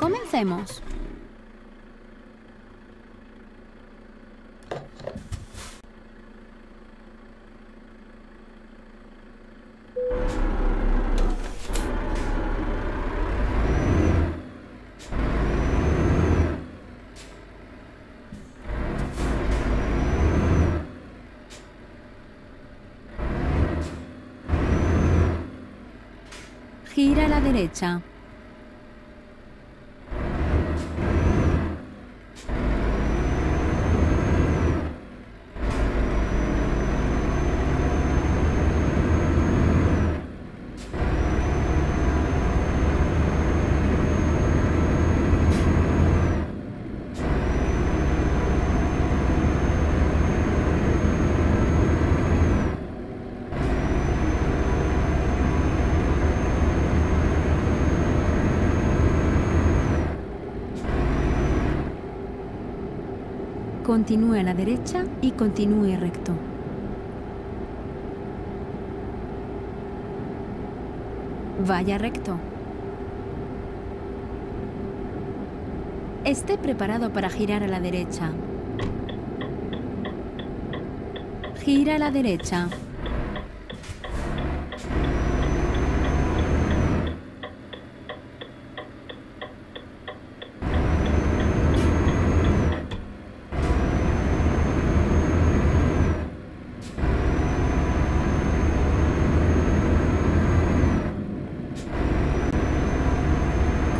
Comencemos. Gira a la derecha. Continúe a la derecha y continúe recto. Vaya recto. Esté preparado para girar a la derecha. Gira a la derecha.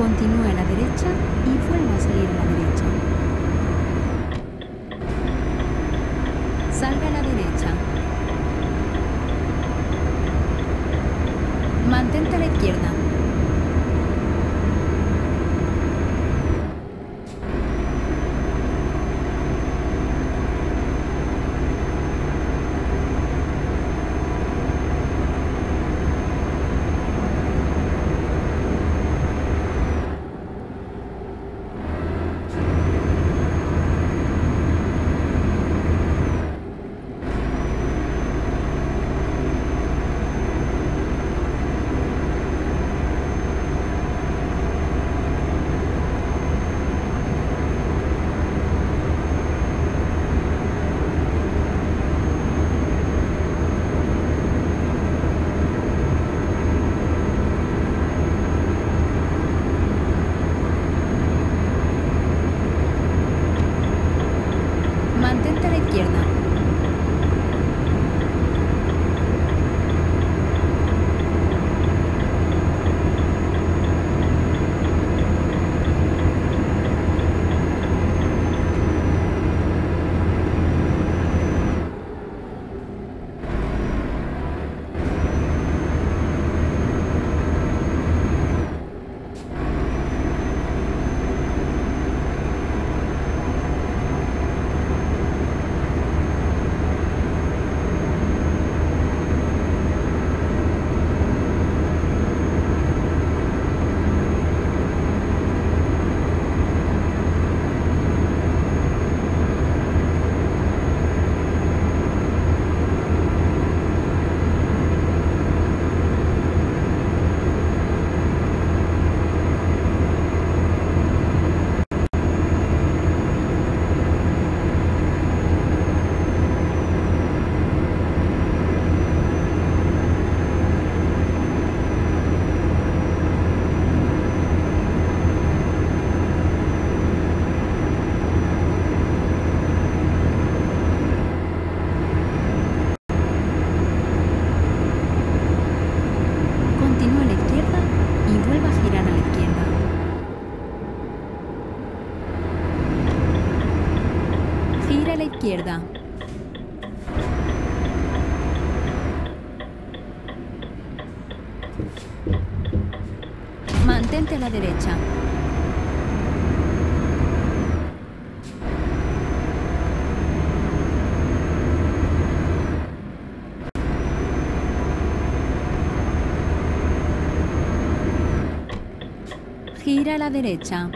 Continúe a la derecha y vuelva a salir a la derecha. Izquierda. Mantente a la derecha. Gira a la derecha.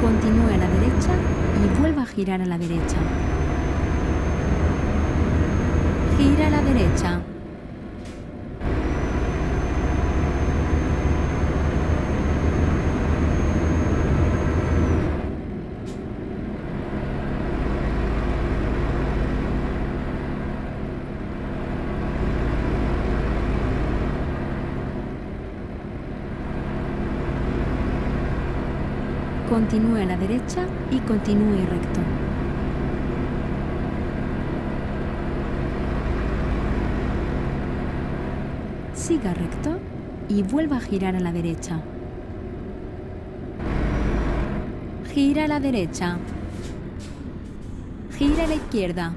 Continúe a la y vuelva a girar a la derecha. Gira a la derecha. Continúe a la derecha y continúe recto. Siga recto y vuelva a girar a la derecha. Gira a la derecha. Gira a la izquierda.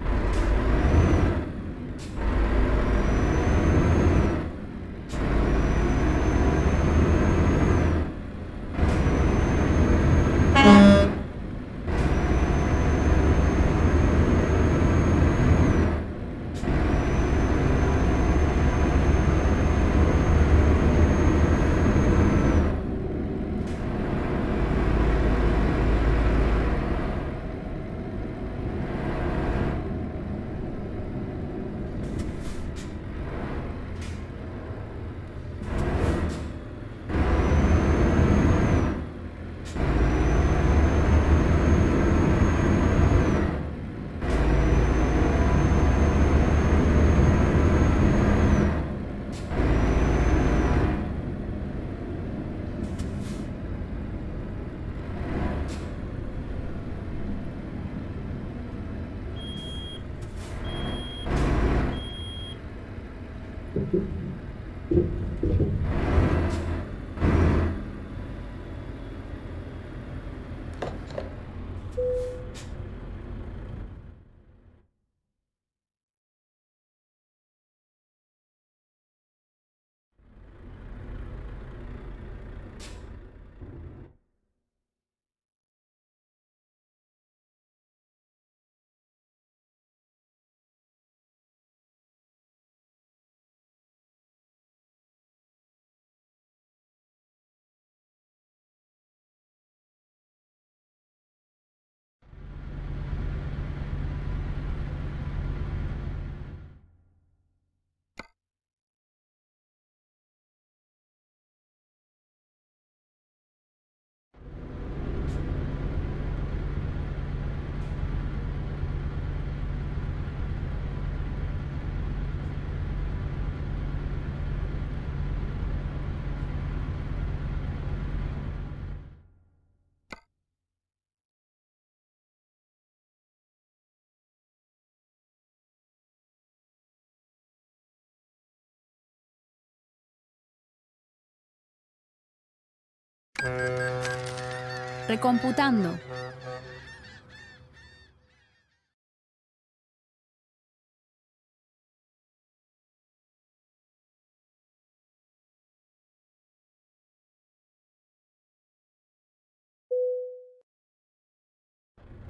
Recomputando.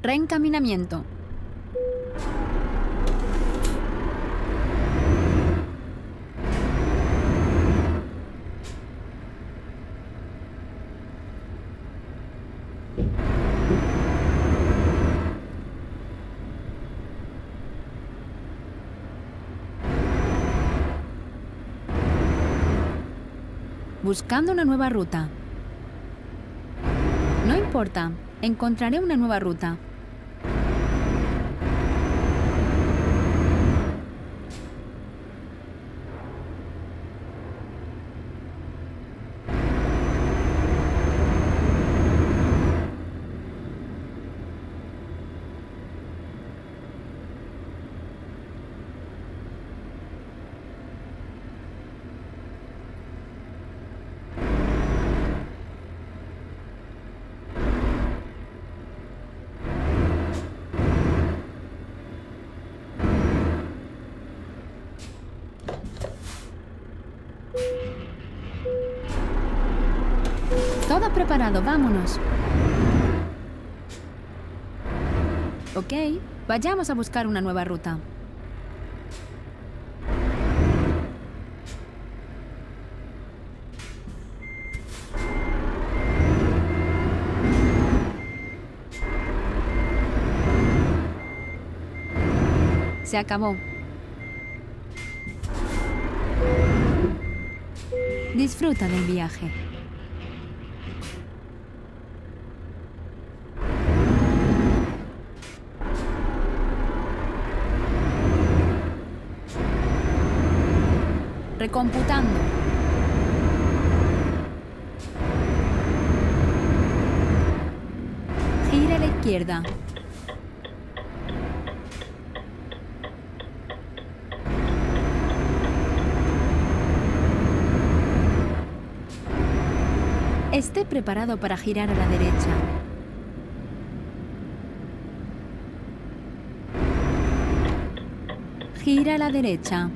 Reencaminamiento. Buscando una nueva ruta. No importa, encontraré una nueva ruta. Vámonos. Ok, vayamos a buscar una nueva ruta. Se acabó. Disfruta del viaje. Recomputando. Gira a la izquierda. Esté preparado para girar a la derecha. Gira a la derecha.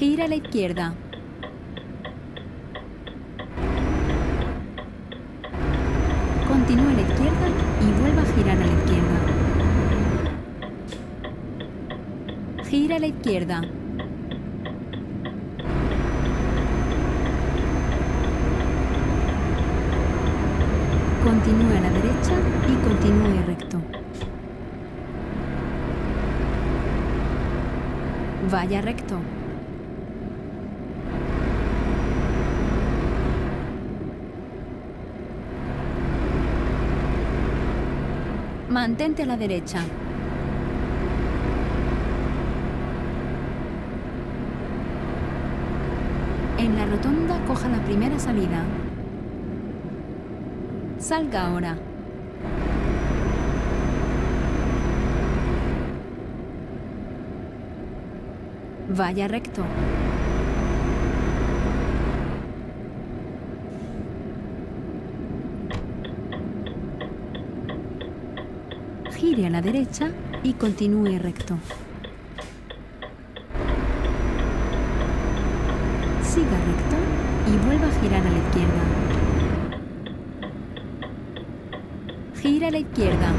Gira a la izquierda. Continúe a la izquierda y vuelva a girar a la izquierda. Gira a la izquierda. Continúe a la derecha y continúe recto. Vaya recto. Mantente a la derecha. En la rotonda coja la primera salida. Salga ahora. Vaya recto. Gire a la derecha y continúe recto. Siga recto y vuelva a girar a la izquierda. Gira a la izquierda.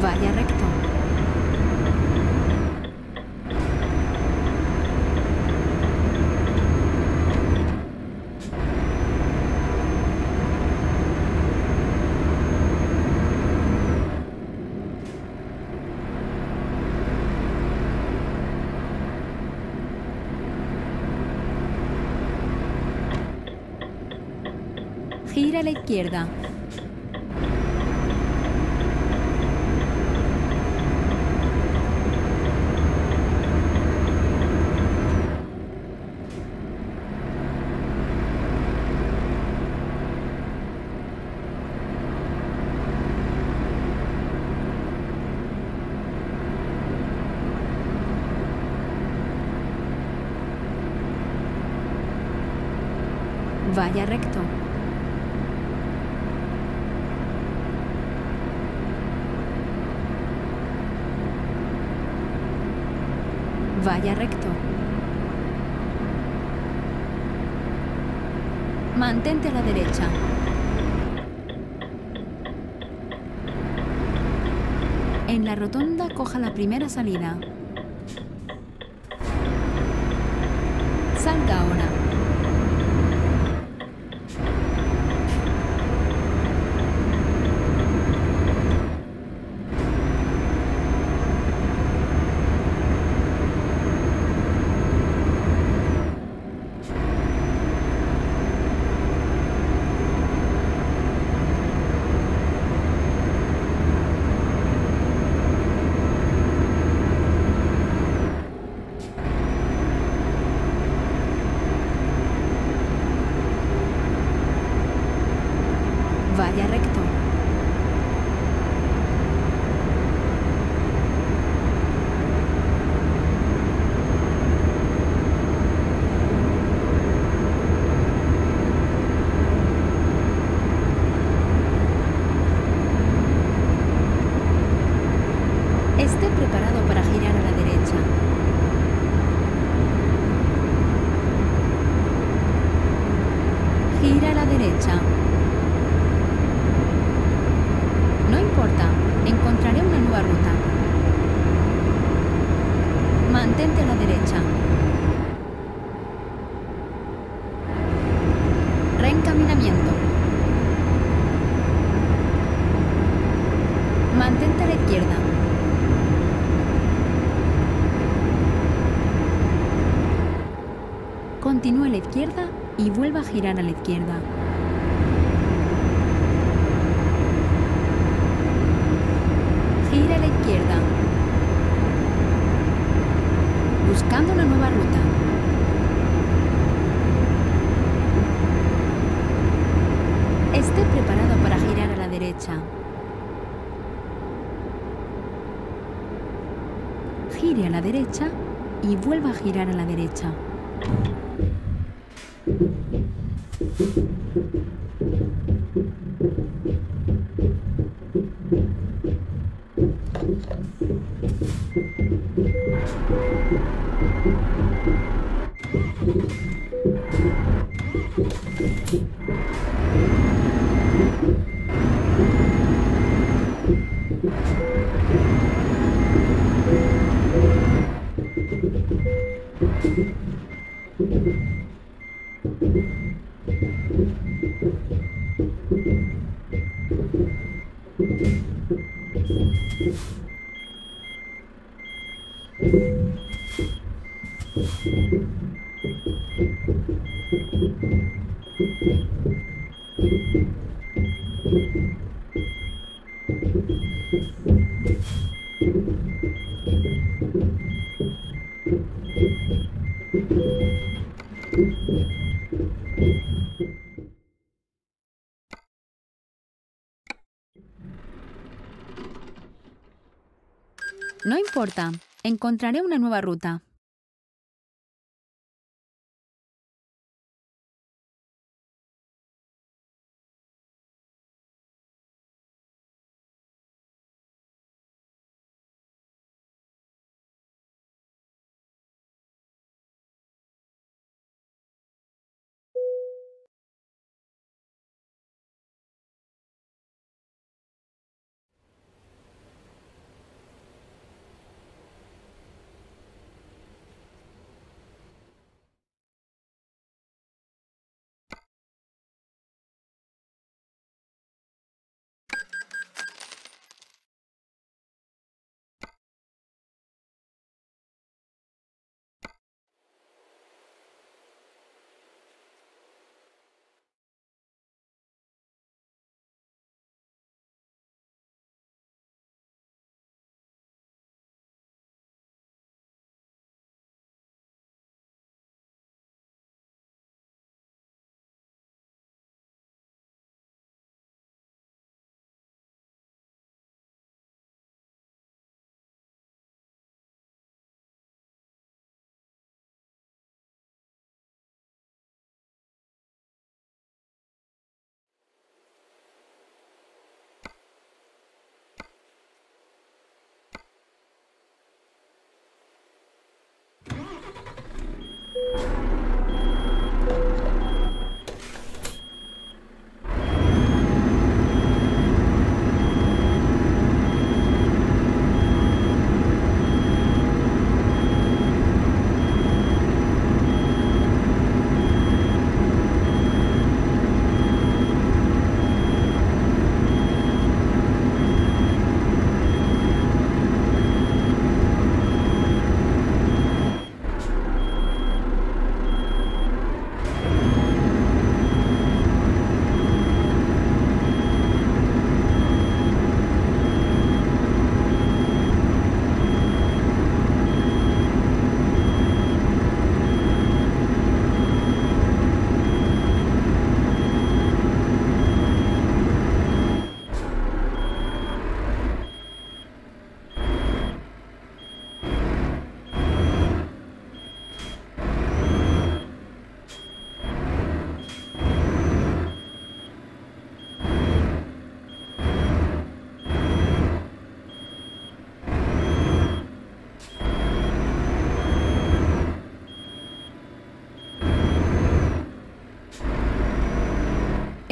Vaya recto. Gira a la izquierda. Vaya recto. Vaya recto. Mantente a la derecha. En la rotonda coja la primera salida. Salga ahora. Vaya recto. Esté preparado para girar a la derecha. Gira a la derecha. No importa, encontraré una nueva ruta. Mantente a la derecha. Continúe a izquierda y vuelva a girar a la izquierda. Gira a la izquierda. Buscando una nueva ruta. Esté preparado para girar a la derecha. Gire a la derecha y vuelva a girar a la derecha. Thank you. No importa, encontraré una nueva ruta.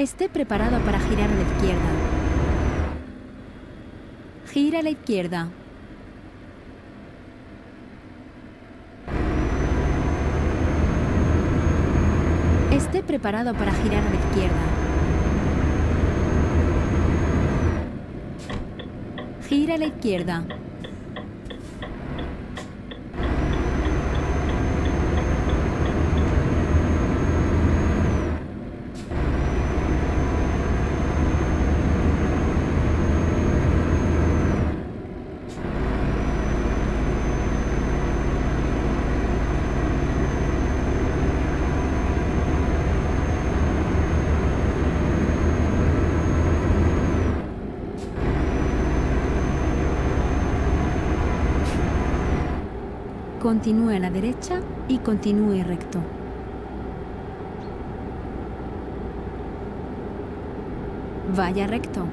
Esté preparado para girar a la izquierda. Gira a la izquierda. Esté preparado para girar a la izquierda. Gira a la izquierda. Continúe a la derecha y continúe recto. Vaya recto.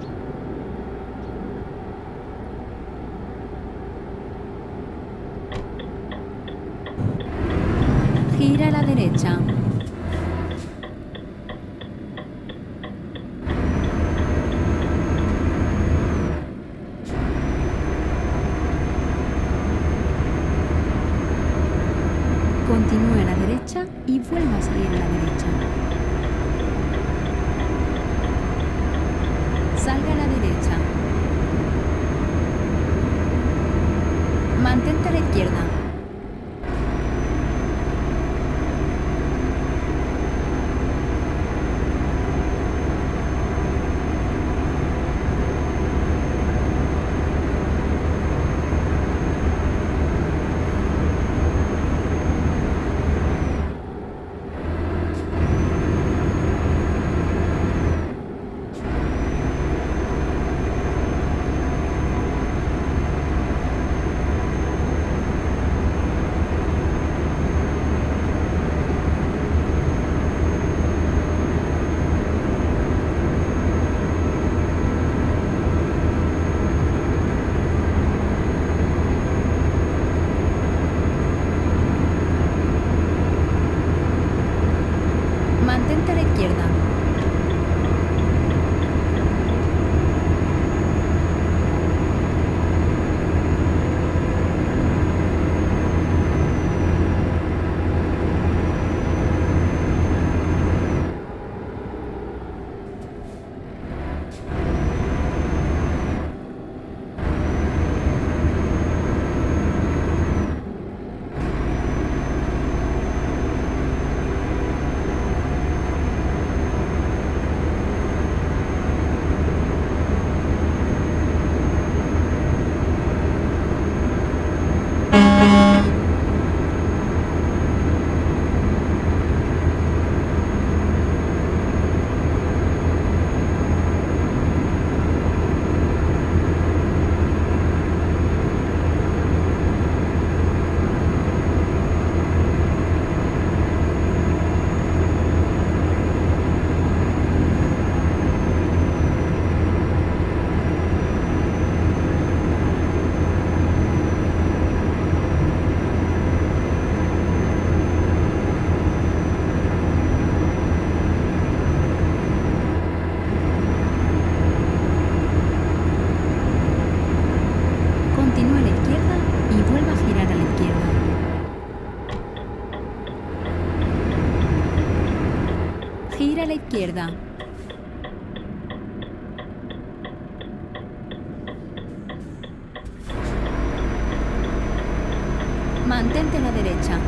Mantente a la derecha.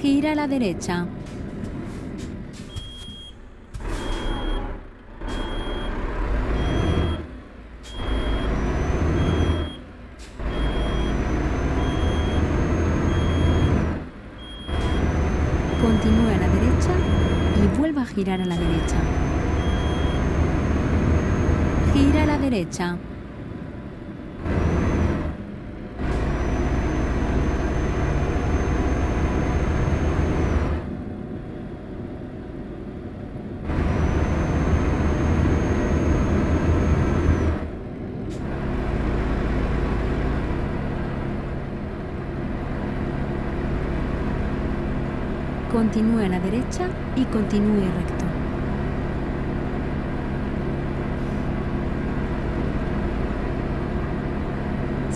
Gira a la derecha. Continúe a la derecha y vuelva a girar a la derecha. Gira a la derecha. Continúe a la derecha y continúe recto.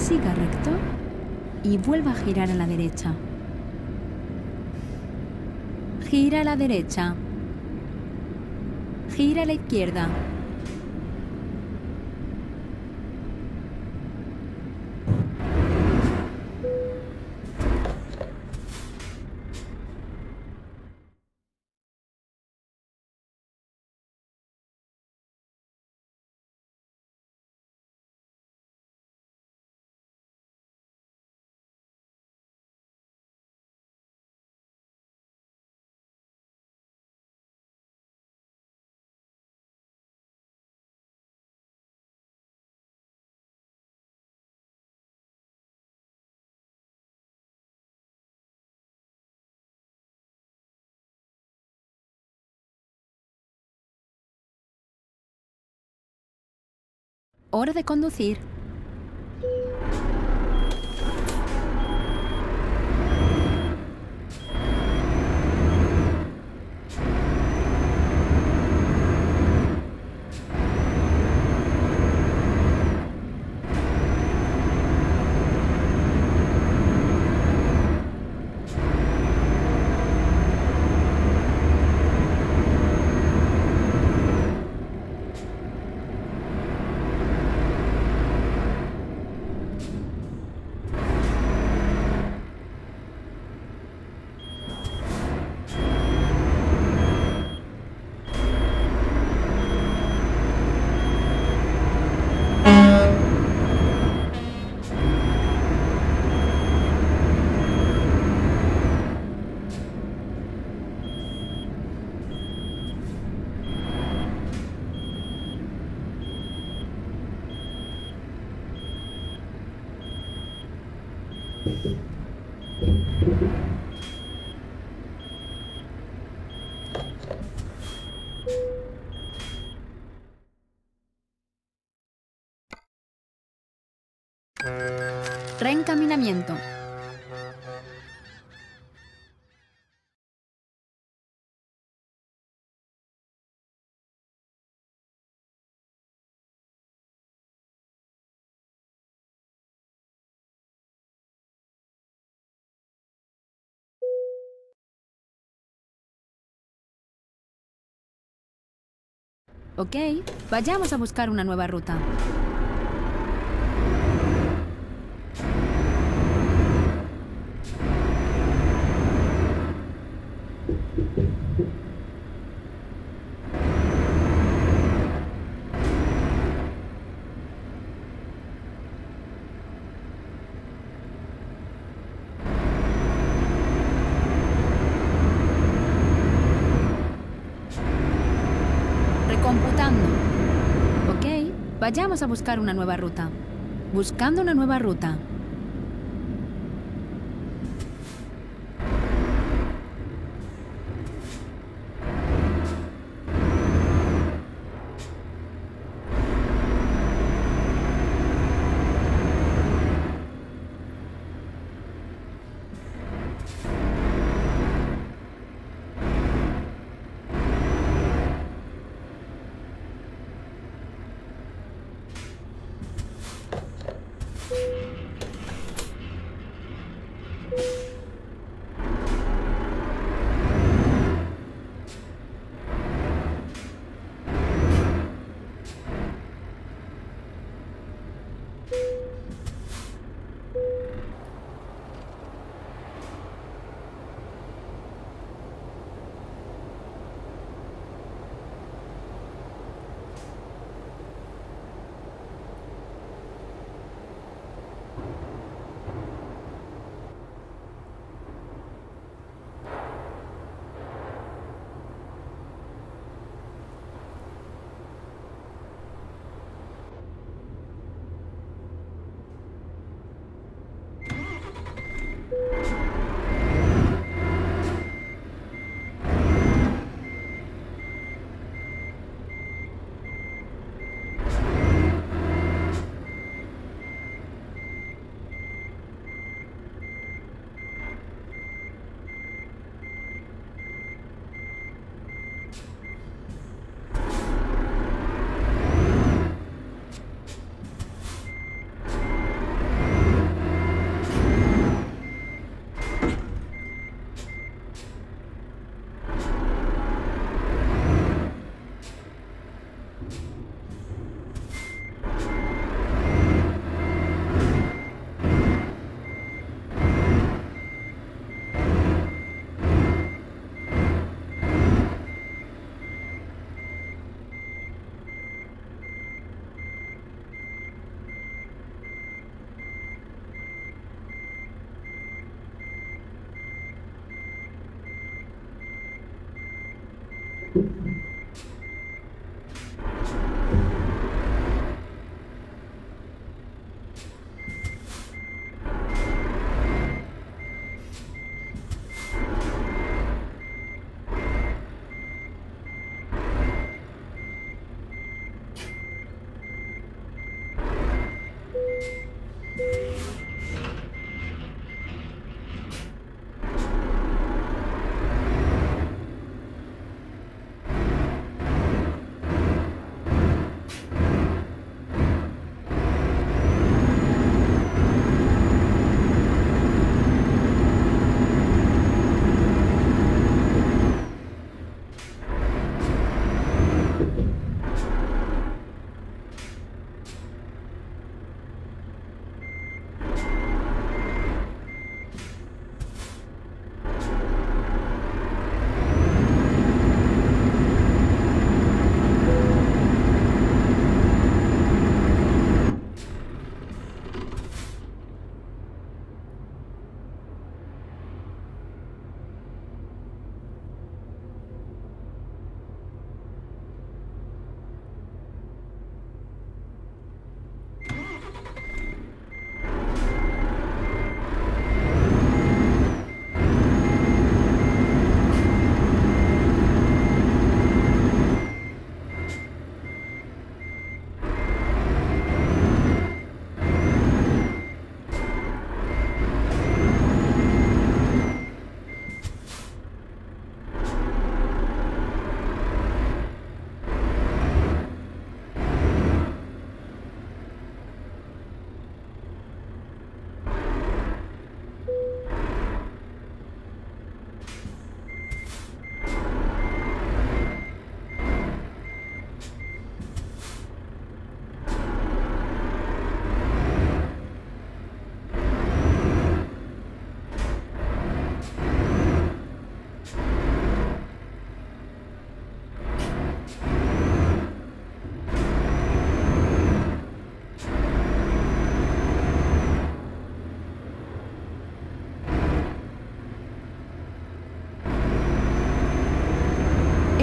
Siga recto y vuelva a girar a la derecha. Gira a la derecha. Gira a la izquierda. Hora de conducir. Reencaminamiento. Ok, vayamos a buscar una nueva ruta. Recomputando. Ok, vayamos a buscar una nueva ruta. Buscando una nueva ruta.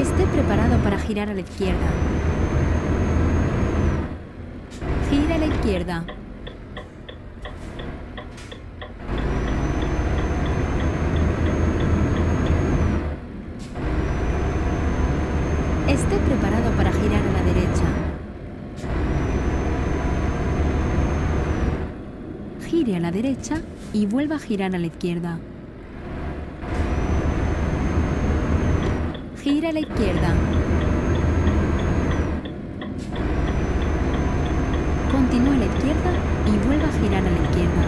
Esté preparado para girar a la izquierda. Gira a la izquierda. Esté preparado para girar a la derecha. Gire a la derecha y vuelva a girar a la izquierda. Gira a la izquierda. Continúe a la izquierda y vuelva a girar a la izquierda.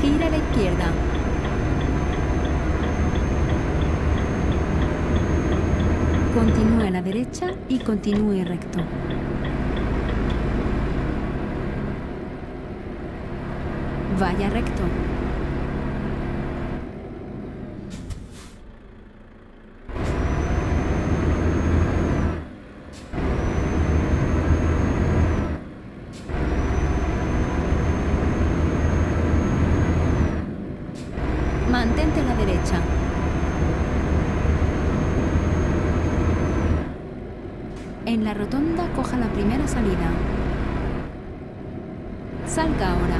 Gira a la izquierda. Continúe a la derecha y continúe recto. Vaya recto. Mantente a la derecha. En la rotonda coja la primera salida. Salga ahora.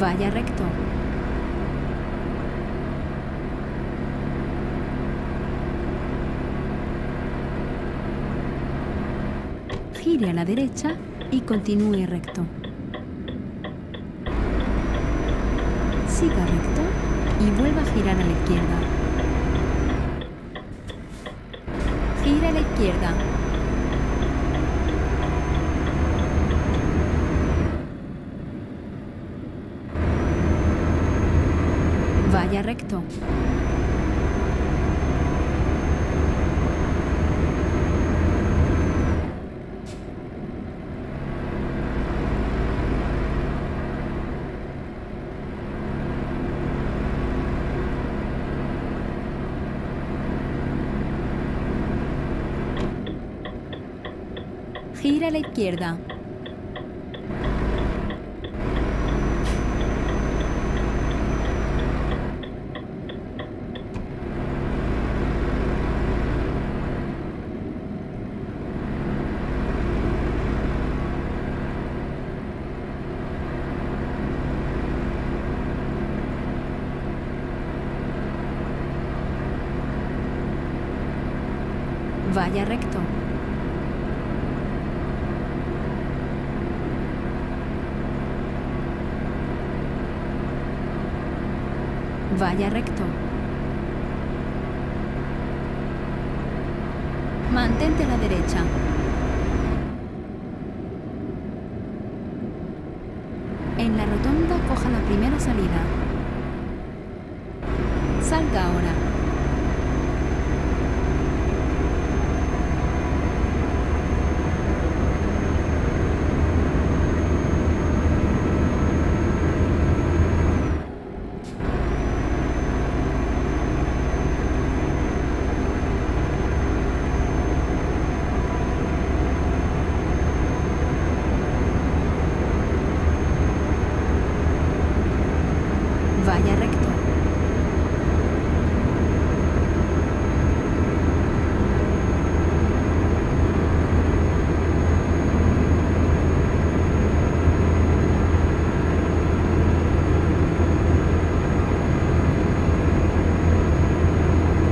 Vaya recto. Gire a la derecha y continúe recto. Siga recto y vuelva a girar a la izquierda. Gira a la izquierda. Vaya recto. Gira a izquierda. Vaya recto. Vaya recto. Mantente a la derecha. En la rotonda coja la primera salida. Salga ahora. Vaya recto.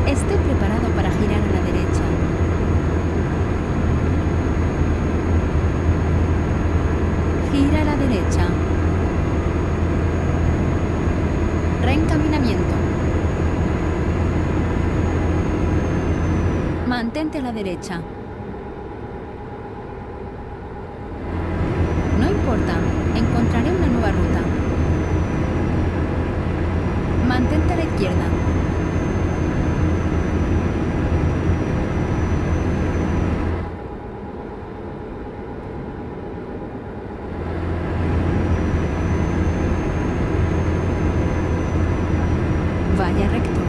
Esté preparado para girar a la derecha. Gira a la derecha. Reencaminamiento. Mantente a la derecha. No importa, encontraré una nueva ruta. Mantente a la izquierda. Vaya recto.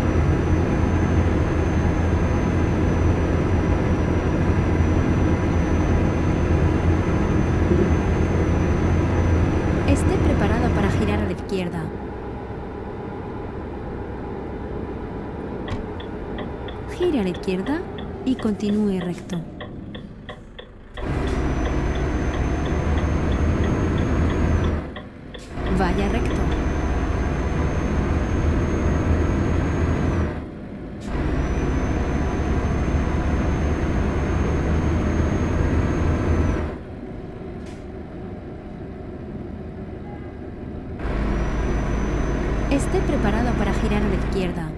izquierda. A la izquierda y continúe recto. Vaya recto. Esté preparado para girar a la izquierda.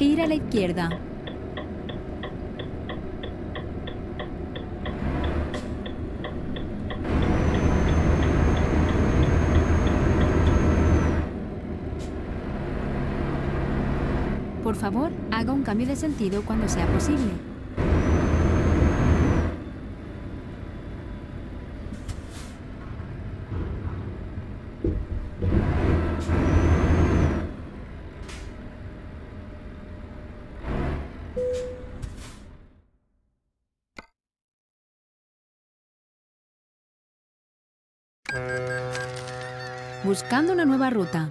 Gira a la Por favor, haga un cambio de sentido cuando sea posible. Buscando una nueva ruta.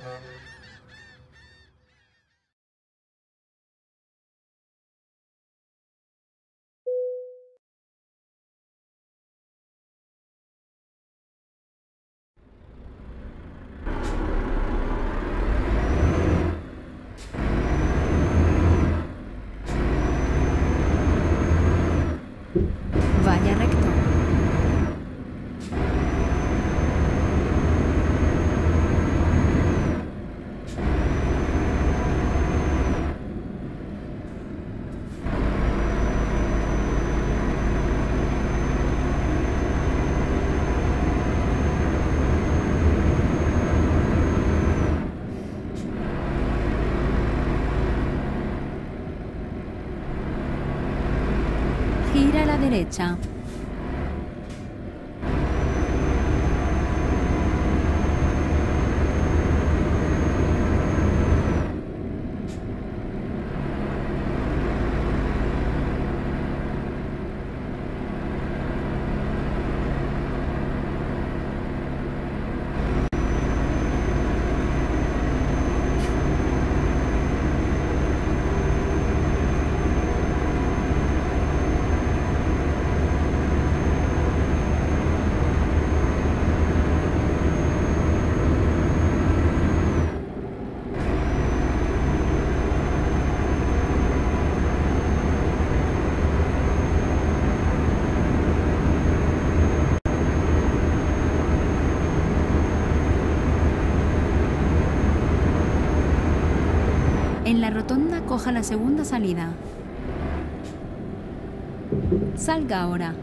Vaya recto. Gira a la rotonda coja la segunda salida. Salga ahora.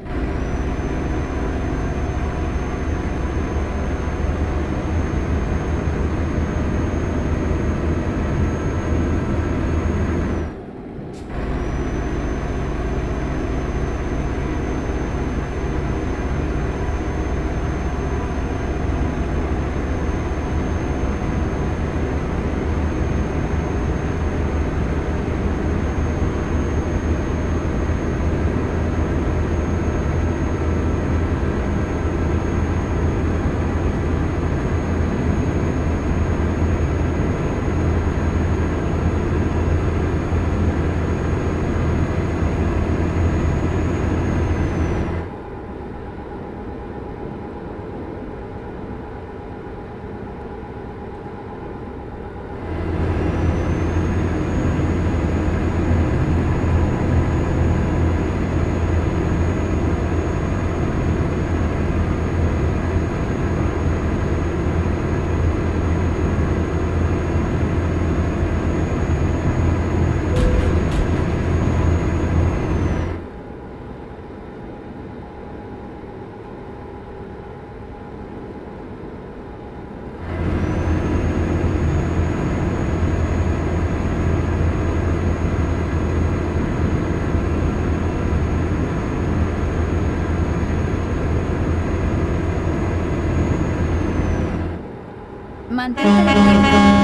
Mantente la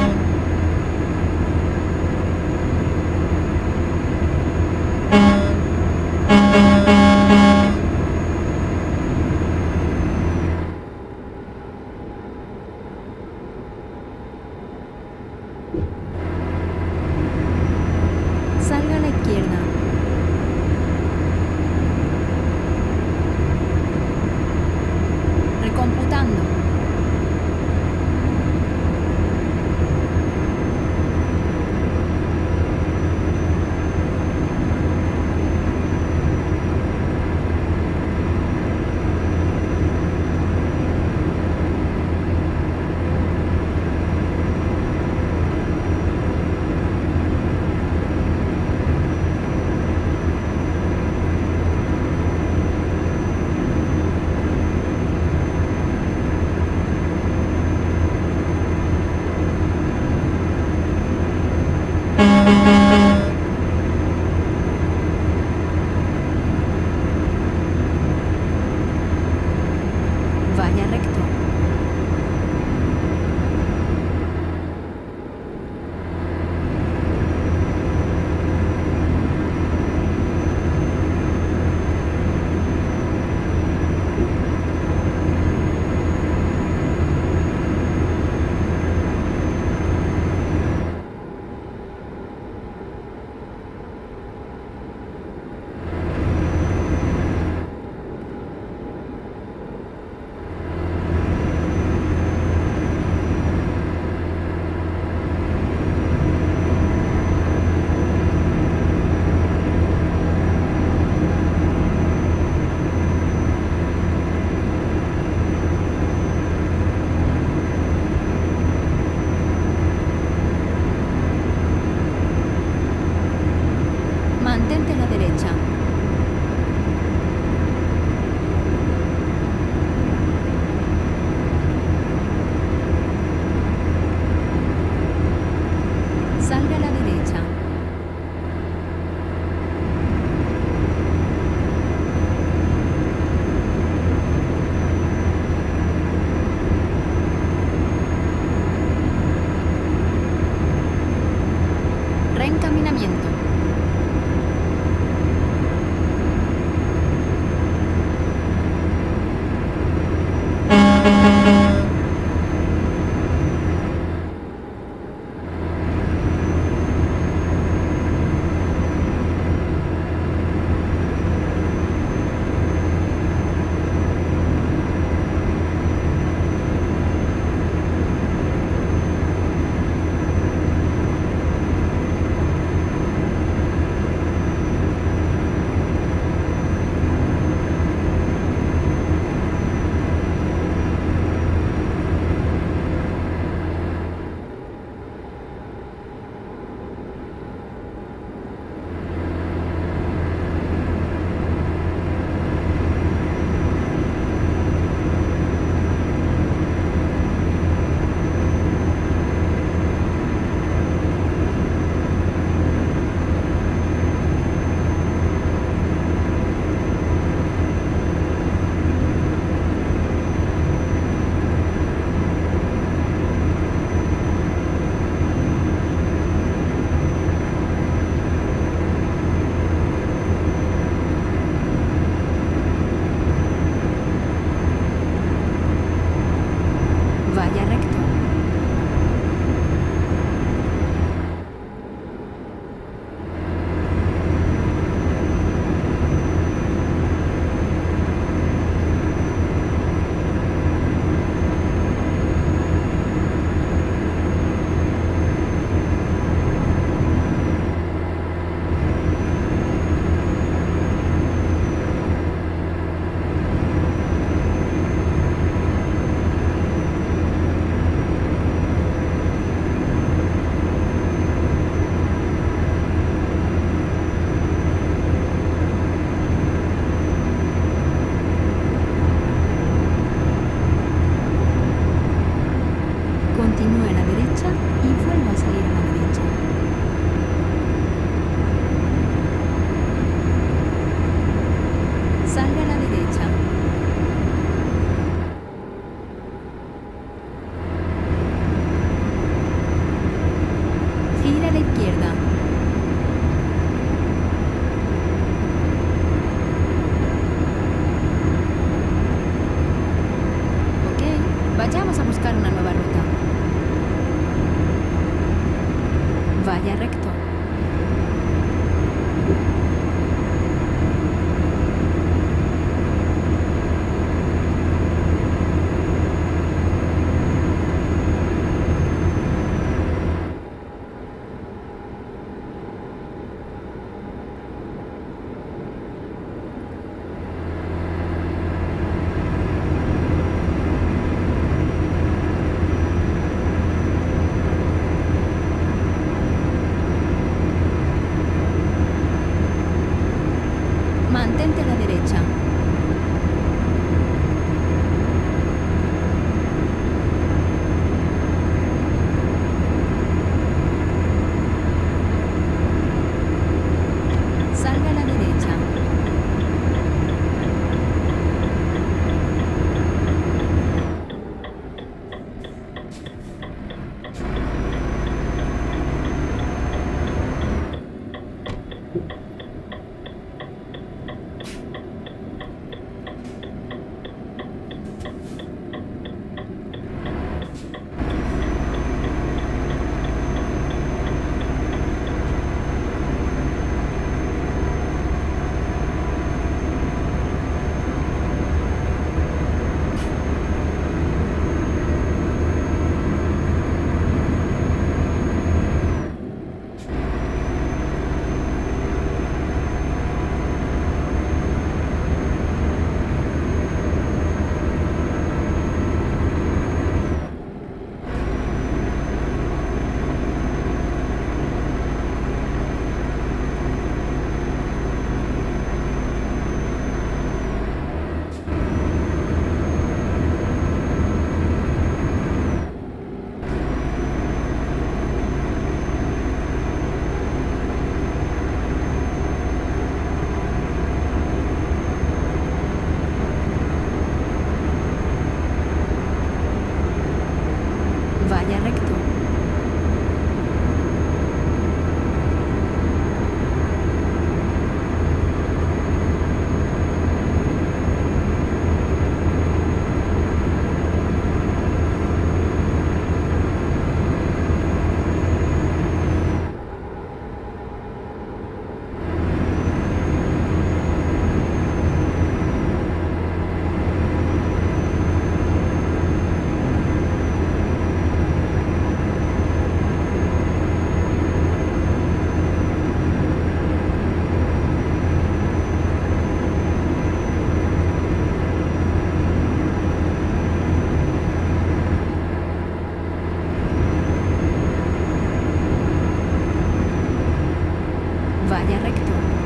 Vaya recto.